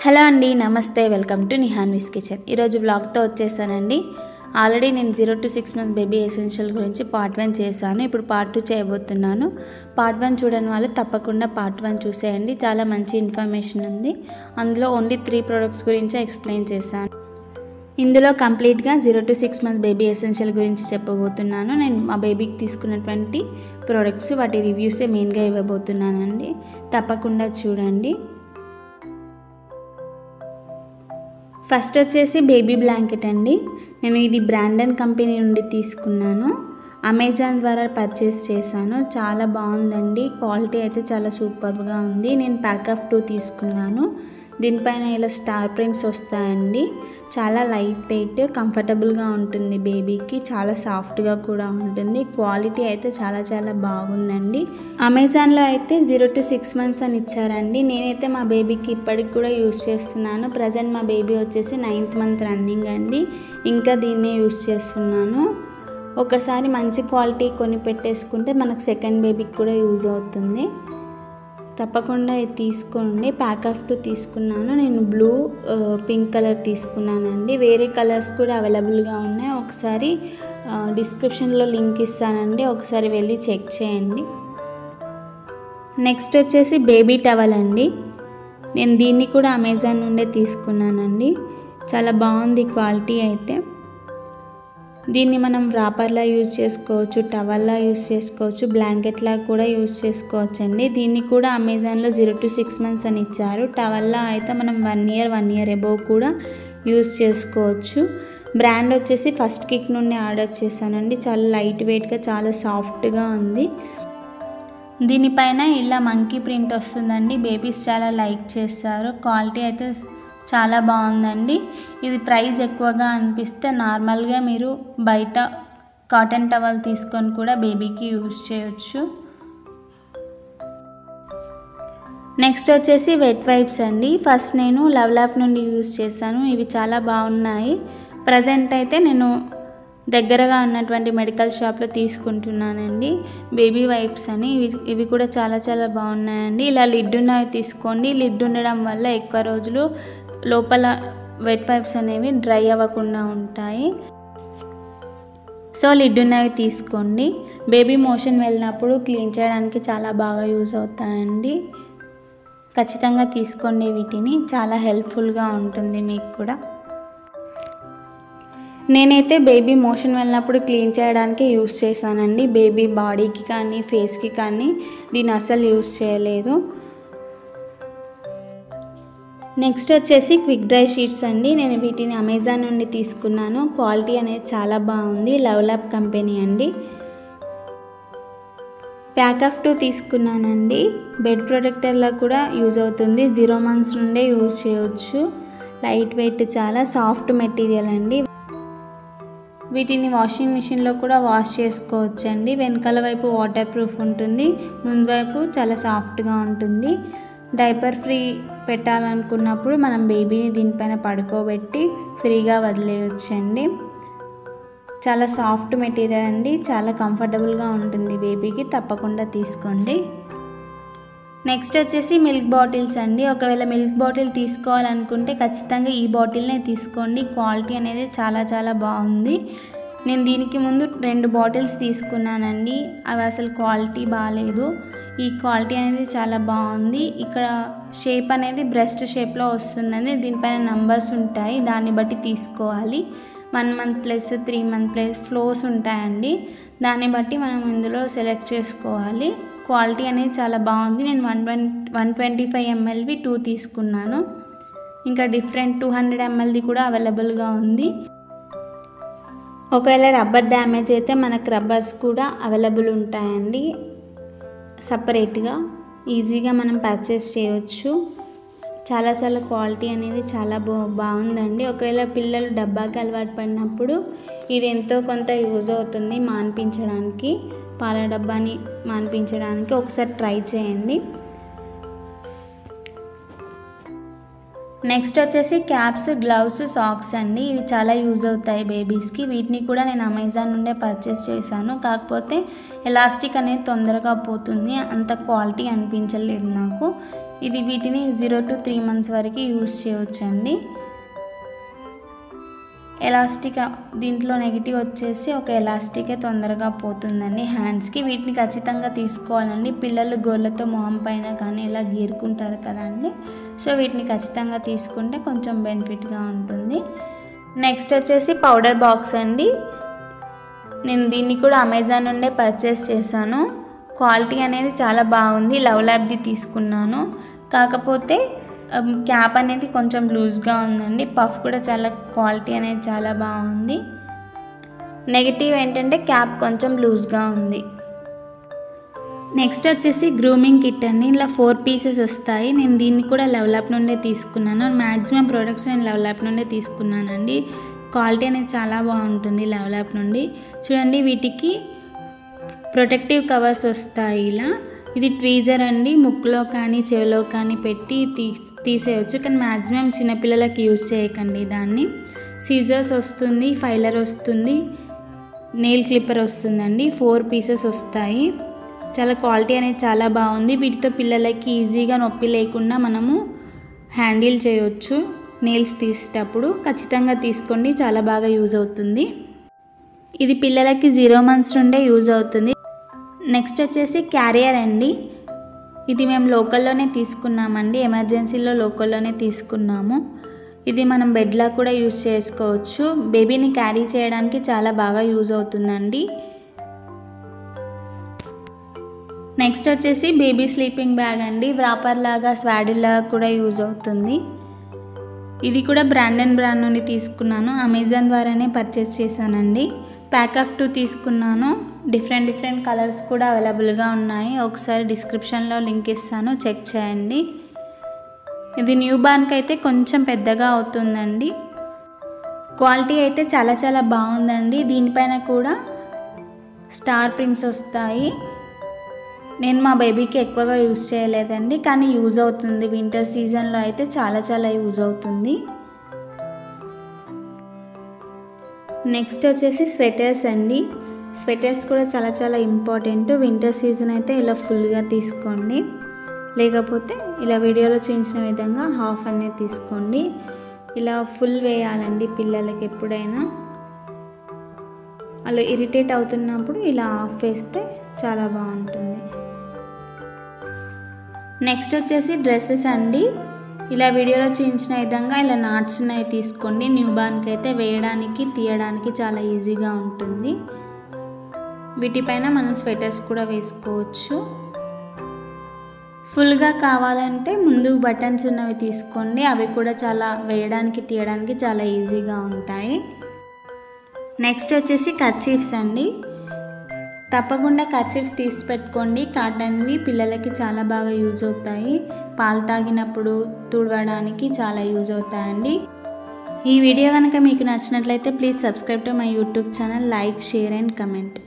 Hello అండి నమస్తే. Welcome to Nihanvi's kitchen. ఈరోజు బ్లాగ్తో వచ్చేసానండి. ఆల్రెడీ నేను zero to six months baby essential గురించి పార్ట్ వన్ చేశాను. ఇప్పుడు పార్ట్ టూ చేయబోతున్నాను. పార్ట్ వన్ చూడని వాళ్ళు తప్పకుండా పార్ట్ వన్ చూసేయండి. చాలా మంచి ఇన్ఫర్మేషన్ ఉంది. అందులో ఓన్లీ త్రీ ప్రొడక్ట్స్ గురించి ఎక్స్ప్లెయిన్ చేశాను. ఇందులో కంప్లీట్గా zero to six months baby essential గురించి చెప్పబోతున్నాను. నేను మా బేబీకి తీసుకున్నటువంటి ప్రోడక్ట్స్ వాటి రివ్యూసే మెయిన్గా ఇవ్వబోతున్నానండి. తప్పకుండా చూడండి. ఫస్ట్ వచ్చేసి బేబీ బ్లాంకెట్ అండి. నేను ఇది బ్రాండన్ కంపెనీ నుండి తీసుకున్నాను. అమెజాన్ ద్వారా పర్చేస్ చేశాను. చాలా బాగుందండి. క్వాలిటీ అయితే చాలా సూపర్గా ఉంది. నేను ప్యాక్ ఆఫ్ టూ తీసుకున్నాను. దీనిపైన ఇలా స్టార్ ప్రింట్స్ వస్తాయండి. చాలా లైట్ వెయిట్ కంఫర్టబుల్గా ఉంటుంది బేబీకి. చాలా సాఫ్ట్గా కూడా ఉంటుంది. క్వాలిటీ అయితే చాలా చాలా బాగుందండి. అమెజాన్లో అయితే జీరో టు సిక్స్ మంత్స్ అని ఇచ్చారండి. నేనైతే మా బేబీకి ఇప్పటికి కూడా యూస్ చేస్తున్నాను. ప్రజెంట్ మా బేబీ వచ్చేసి నైన్త్ మంత్ రన్నింగ్ అండి. ఇంకా దీన్నే యూస్ చేస్తున్నాను. ఒకసారి మంచి క్వాలిటీ కొని పెట్టేసుకుంటే మనకు సెకండ్ బేబీకి కూడా యూజ్ అవుతుంది. తప్పకుండా ఇది తీసుకోండి. ప్యాక్ ఆఫ్ టూ తీసుకున్నాను. నేను బ్లూ పింక్ కలర్ తీసుకున్నానండి. వేరే కలర్స్ కూడా అవైలబుల్గా ఉన్నాయి. ఒకసారి uh, డిస్క్రిప్షన్లో లింక్ ఇస్తానండి. ఒకసారి వెళ్ళి చెక్ చేయండి. నెక్స్ట్ వచ్చేసి బేబీ టవల్ అండి. నేను దీన్ని కూడా అమెజాన్ నుండే తీసుకున్నానండి. చాలా బాగుంది క్వాలిటీ అయితే. దీన్ని మనం రాపర్లా యూజ్ చేసుకోవచ్చు టవల్లా యూజ్ చేసుకోవచ్చు బ్లాంకెట్లా కూడా యూజ్ చేసుకోవచ్చు అండి దీన్ని కూడా అమెజాన్లో జీరో టు సిక్స్ మంత్స్ అని ఇచ్చారు. టవల్లా అయితే మనం one year one year above కూడా యూజ్ చేసుకోవచ్చు. బ్రాండ్ వచ్చేసి ఫస్ట్ కిక్ నుండి ఆర్డర్ చేశానండి. చాలా లైట్ వెయిట్గా చాలా సాఫ్ట్గా ఉంది. దీనిపైన ఇలా మంకీ ప్రింట్ వస్తుందండి. బేబీస్ చాలా లైక్ చేస్తారు. క్వాలిటీ అయితే చాలా బాగుందండి. ఇది ప్రైస్ ఎక్కువగా అనిపిస్తే నార్మల్గా మీరు బయట కాటన్ టవల్ తీసుకొని కూడా బేబీకి యూజ్ చేయొచ్చు. నెక్స్ట్ వచ్చేసి వెట్ వైప్స్ అండి. ఫస్ట్ నేను లవ్ ల్యాప్ నుండి యూజ్ చేశాను. ఇవి చాలా బాగున్నాయి. ప్రజెంట్ అయితే నేను దగ్గరగా ఉన్నటువంటి మెడికల్ షాప్లో తీసుకుంటున్నానండి. బేబీ వైప్స్ అని. ఇవి ఇవి కూడా చాలా చాలా బాగున్నాయండి. ఇలా లిడ్ ఉన్నవి తీసుకోండి. లిడ్ ఉండడం వల్ల ఎక్కువ రోజులు లోపల వెట్ వైప్స్ అనేవి డ్రై అవ్వకుండా ఉంటాయి. సో లిడ్డున్నవి తీసుకోండి. బేబీ మోషన్ వెళ్ళినప్పుడు క్లీన్ చేయడానికి చాలా బాగా యూజ్ అవుతాయండి. ఖచ్చితంగా తీసుకోండి వీటిని. చాలా హెల్ప్ఫుల్గా ఉంటుంది మీకు కూడా. నేనైతే బేబీ మోషన్ వెళ్ళినప్పుడు క్లీన్ చేయడానికి యూస్ చేశానండి. బేబీ బాడీకి కానీ ఫేస్కి కానీ దీన్ని అసలు యూస్ చేయలేదు. నెక్స్ట్ వచ్చేసి క్విక్ డ్రై షీట్స్ అండి. నేను వీటిని అమెజాన్ నుండి తీసుకున్నాను. క్వాలిటీ అనేది చాలా బాగుంది. లవ్ కంపెనీ అండి. ప్యాక్ ఆఫ్ టూ తీసుకున్నానండి. బెడ్ ప్రొటెక్టర్లో కూడా యూజ్ అవుతుంది. జీరో మంత్స్ నుండే యూజ్ చేయవచ్చు లైట్ వెయిట్ చాలా సాఫ్ట్ మెటీరియల్ అండి. వీటిని వాషింగ్ మిషన్లో కూడా వాష్ చేసుకోవచ్చు అండి వెనకాల వైపు వాటర్ ప్రూఫ్ ఉంటుంది. ముందు వైపు చాలా సాఫ్ట్గా ఉంటుంది. డైపర్ ఫ్రీ పెట్టాలనుకున్నప్పుడు మనం బేబీని దీనిపైన పడుకోబెట్టి ఫ్రీగా వదిలేయచ్చండి. చాలా సాఫ్ట్ మెటీరియల్ అండి. చాలా కంఫర్టబుల్గా ఉంటుంది బేబీకి. తప్పకుండా తీసుకోండి. నెక్స్ట్ వచ్చేసి మిల్క్ బాటిల్స్ అండి. ఒకవేళ మిల్క్ బాటిల్ తీసుకోవాలనుకుంటే ఖచ్చితంగా ఈ బాటిల్నే తీసుకోండి. క్వాలిటీ అనేది చాలా చాలా బాగుంది. నేను దీనికి ముందు రెండు బాటిల్స్ తీసుకున్నానండి. అవి అసలు క్వాలిటీ బాగాలేదు ఈ క్వాలిటీ అనేది చాలా బాగుంది. ఇక్కడ షేప్ అనేది బ్రెస్ట్ షేప్లో వస్తుందని దీనిపైన నంబర్స్ ఉంటాయి. దాన్ని బట్టి తీసుకోవాలి. One month plus three month plus flows ఉంటాయండి. దాన్ని బట్టి మనం ఇందులో సెలెక్ట్ చేసుకోవాలి. క్వాలిటీ అనేది చాలా బాగుంది. నేను one one one twenty five ఎంఎల్వి two తీసుకున్నాను. ఇంకా డిఫరెంట్ టూ హండ్రెడ్ ఎంఎల్ది కూడా అవైలబుల్గా ఉంది. ఒకవేళ రబ్బర్ డ్యామేజ్ అయితే మనకు రబ్బర్స్ కూడా అవైలబుల్ ఉంటాయండి. సపరేట్గా ఈజీగా మనం పర్చేస్ చేయవచ్చు చాలా చాలా క్వాలిటీ అనేది చాలా బా బాగుందండి. ఒకవేళ పిల్లలు డబ్బాకి అలవాటు పడినప్పుడు ఇది ఎంతో కొంత యూజ్ అవుతుంది మాన్పించడానికి పాల డబ్బాని మాన్పించడానికి ఒకసారి ట్రై చేయండి. నెక్స్ట్ వచ్చేసి క్యాప్స్ గ్లవ్స్ సాక్స్ అండి. ఇవి చాలా యూజ్ అవుతాయి బేబీస్కి వీటిని కూడా నేను అమెజాన్ నుండే పర్చేస్ చేశాను. కాకపోతే ఎలాస్టిక్ అనేది తొందరగా పోతుంది. అంత క్వాలిటీ అనిపించలేదు నాకు. ఇది వీటిని జీరో టు త్రీ మంత్స్ వరకు యూస్ చేయవచ్చండి ఎలాస్టిక్ దీంట్లో నెగిటివ్ వచ్చేసి ఒక ఎలాస్టికే తొందరగా పోతుందండి. హ్యాండ్స్కి వీటిని ఖచ్చితంగా తీసుకోవాలండి. పిల్లలు గోళ్ళతో మొహం పైన కానీ ఇలా గీరుకుంటారు కదండి. సో వీటిని ఖచ్చితంగా తీసుకుంటే కొంచెం బెనిఫిట్గా ఉంటుంది. నెక్స్ట్ వచ్చేసి పౌడర్ బాక్స్ అండి. నేను దీన్ని కూడా అమెజాన్ నుండే పర్చేస్ చేశాను. క్వాలిటీ అనేది చాలా బాగుంది. లవ్ ల్యాబ్ది తీసుకున్నాను. కాకపోతే Um, క్యాప్ అనేది కొంచెం లూజ్గా ఉందండి. పఫ్ కూడా చాలా క్వాలిటీ అనేది చాలా బాగుంది. నెగిటివ్ ఏంటంటే క్యాప్ కొంచెం లూజ్గా ఉంది. నెక్స్ట్ వచ్చేసి గ్రూమింగ్ కిట్ అండి. ఇలా ఫోర్ పీసెస్ వస్తాయి. నేను దీన్ని కూడా లెవలప్ నుండే తీసుకున్నాను. మ్యాక్సిమం ప్రోడక్ట్స్ నేను లెవలప్ నుండే తీసుకున్నానండి. క్వాలిటీ అనేది చాలా బాగుంటుంది లెవలప్ నుండి. చూడండి వీటికి ప్రొటెక్టివ్ కవర్స్ వస్తాయి ఇలా. ఇది ట్వీజర్ అండి. ముక్కులో కానీ చెవిలో కానీ పెట్టి తీ తీసేయచ్చు. కానీ మ్యాక్సిమం చిన్నపిల్లలకి యూజ్ చేయకండి దాన్ని. సీజర్స్ వస్తుంది ఫైలర్ వస్తుంది నెయిల్ క్లిప్పర్ వస్తుందండి. ఫోర్ పీసెస్ వస్తాయి. చాలా క్వాలిటీ అనేది చాలా బాగుంది. వీటితో పిల్లలకి ఈజీగా నొప్పి లేకుండా మనము హ్యాండిల్ చేయొచ్చు. నెయిల్స్ తీసేటప్పుడు ఖచ్చితంగా తీసుకోండి. చాలా బాగా యూజ్ అవుతుంది. ఇది పిల్లలకి జీరో మంత్స్ నుండే యూజ్ అవుతుంది. నెక్స్ట్ వచ్చేసి క్యారియర్ అండి. ఇది మేము లోకల్లోనే తీసుకున్నామండి. ఎమర్జెన్సీలో లోకల్లోనే తీసుకున్నాము. ఇది మనం బెడ్లా కూడా యూజ్ చేసుకోవచ్చు. బేబీని క్యారీ చేయడానికి చాలా బాగా యూజ్ అవుతుందండి. నెక్స్ట్ వచ్చేసి బేబీ స్లీపింగ్ బ్యాగ్ అండి. వ్రాపర్ లాగా స్వాడిల్ లాగా కూడా యూజ్ అవుతుంది. ఇది కూడా బ్రాండ్ అండ్ బ్రాండ్ నుండి తీసుకున్నాను. అమెజాన్ ద్వారానే పర్చేస్ చేశానండి. ప్యాక్ ఆఫ్ టూ తీసుకున్నాను. డిఫరెంట్ డిఫరెంట్ కలర్స్ కూడా అవైలబుల్గా ఉన్నాయి. ఒకసారి డిస్క్రిప్షన్లో లింక్ ఇస్తాను. చెక్ చేయండి. ఇది న్యూ బార్న్కి అయితే కొంచెం పెద్దగా అవుతుందండి. క్వాలిటీ అయితే చాలా చాలా బాగుందండి. దీనిపైన కూడా స్టార్ ప్రింట్స్ వస్తాయి. నేను మా బేబీకి ఎక్కువగా యూజ్ చేయలేదండి. కానీ యూజ్ అవుతుంది. వింటర్ సీజన్లో అయితే చాలా చాలా యూజ్ అవుతుంది. నెక్స్ట్ వచ్చేసి స్వెటర్స్ అండి. స్వెటర్స్ కూడా చాలా చాలా ఇంపార్టెంట్. వింటర్ సీజన్ అయితే ఇలా ఫుల్గా తీసుకోండి. లేకపోతే ఇలా వీడియోలో చూపించిన విధంగా హాఫ్ అనేది తీసుకోండి. ఇలా ఫుల్ వేయాలండి పిల్లలకి ఎప్పుడైనా. అలా ఇరిటేట్ అవుతున్నప్పుడు ఇలా ఆఫ్ వేస్తే చాలా బాగుంటుంది. నెక్స్ట్ వచ్చేసి డ్రెస్సెస్ అండి. ఇలా వీడియోలో చూపించిన విధంగా ఇలా నాట్స్ ఉన్నాయి తీసుకోండి. న్యూ బార్న్కి అయితే వేయడానికి తీయడానికి చాలా ఈజీగా ఉంటుంది. వీటిపైన మనం స్వెటర్స్ కూడా వేసుకోవచ్చు. ఫుల్గా కావాలంటే ముందు బటన్స్ ఉన్నవి తీసుకోండి. అవి కూడా చాలా వేయడానికి తీయడానికి చాలా ఈజీగా ఉంటాయి. నెక్స్ట్ వచ్చేసి కర్చీఫ్స్ అండి. తప్పకుండా కర్చీఫ్స్ తీసి పెట్టుకోండి. కాటన్వి పిల్లలకి చాలా బాగా యూజ్ అవుతాయి. పాలు తాగినప్పుడు తుడవడానికి చాలా యూజ్ అవుతాయండి. ఈ వీడియో కనుక మీకు నచ్చినట్లయితే please subscribe to my YouTube channel like share and comment.